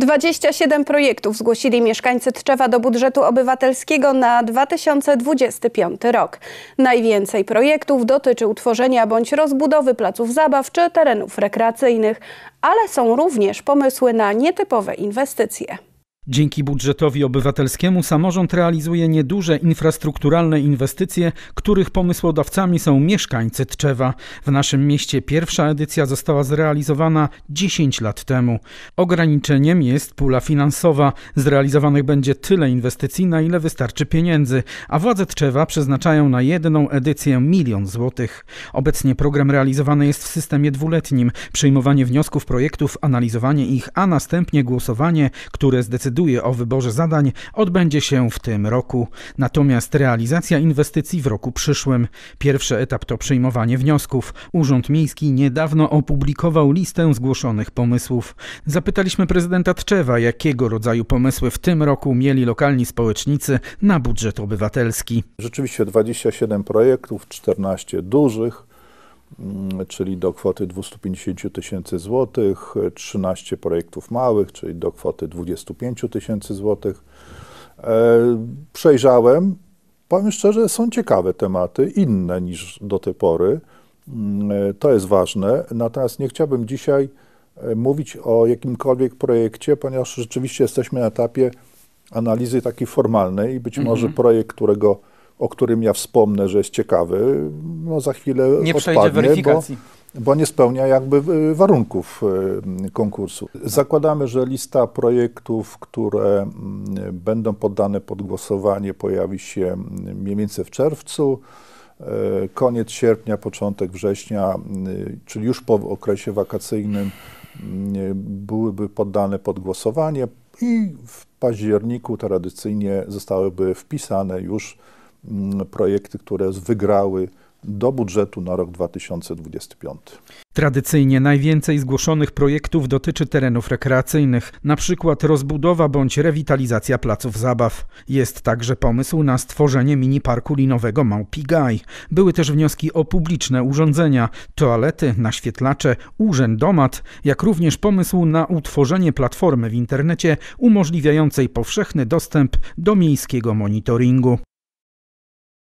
27 projektów zgłosili mieszkańcy Tczewa do budżetu obywatelskiego na 2025 rok. Najwięcej projektów dotyczy utworzenia bądź rozbudowy placów zabaw czy terenów rekreacyjnych, ale są również pomysły na nietypowe inwestycje. Dzięki budżetowi obywatelskiemu samorząd realizuje nieduże infrastrukturalne inwestycje, których pomysłodawcami są mieszkańcy Tczewa. W naszym mieście pierwsza edycja została zrealizowana 10 lat temu. Ograniczeniem jest pula finansowa. Zrealizowanych będzie tyle inwestycji, na ile wystarczy pieniędzy, a władze Tczewa przeznaczają na jedną edycję milion złotych. Obecnie program realizowany jest w systemie dwuletnim. Przyjmowanie wniosków projektów, analizowanie ich, a następnie głosowanie, które zdecyduje decyduje o wyborze zadań, odbędzie się w tym roku. Natomiast realizacja inwestycji w roku przyszłym. Pierwszy etap to przyjmowanie wniosków. Urząd Miejski niedawno opublikował listę zgłoszonych pomysłów. Zapytaliśmy prezydenta Tczewa, jakiego rodzaju pomysły w tym roku mieli lokalni społecznicy na budżet obywatelski. Rzeczywiście 27 projektów, 14 dużych, czyli do kwoty 250 tysięcy złotych, 13 projektów małych, czyli do kwoty 25 tysięcy złotych. E, przejrzałem, powiem szczerze, są ciekawe tematy, inne niż do tej pory. Mm, e, to jest ważne, natomiast nie chciałbym dzisiaj e, mówić o jakimkolwiek projekcie, ponieważ rzeczywiście jesteśmy na etapie analizy takiej formalnej i być mm -hmm. może projekt, którego o którym ja wspomnę, że jest ciekawy, no za chwilę nie odpadnie, weryfikacji. Bo, bo nie spełnia jakby y, warunków y, konkursu. Zakładamy, że lista projektów, które mm, będą poddane pod głosowanie pojawi się mm, mniej więcej w czerwcu, y, koniec sierpnia, początek września, czyli już po okresie wakacyjnym byłyby poddane pod głosowanie i w październiku tradycyjnie zostałyby wpisane już Mm, projekty, które wygrały do budżetu na rok 2025. Tradycyjnie najwięcej zgłoszonych projektów dotyczy terenów rekreacyjnych, na przykład rozbudowa bądź rewitalizacja placów zabaw. Jest także pomysł na stworzenie mini parku linowego Małpigaj. Były też wnioski o publiczne urządzenia, toalety, naświetlacze, urzędomat, jak również pomysł na utworzenie platformy w internecie umożliwiającej powszechny dostęp do miejskiego monitoringu.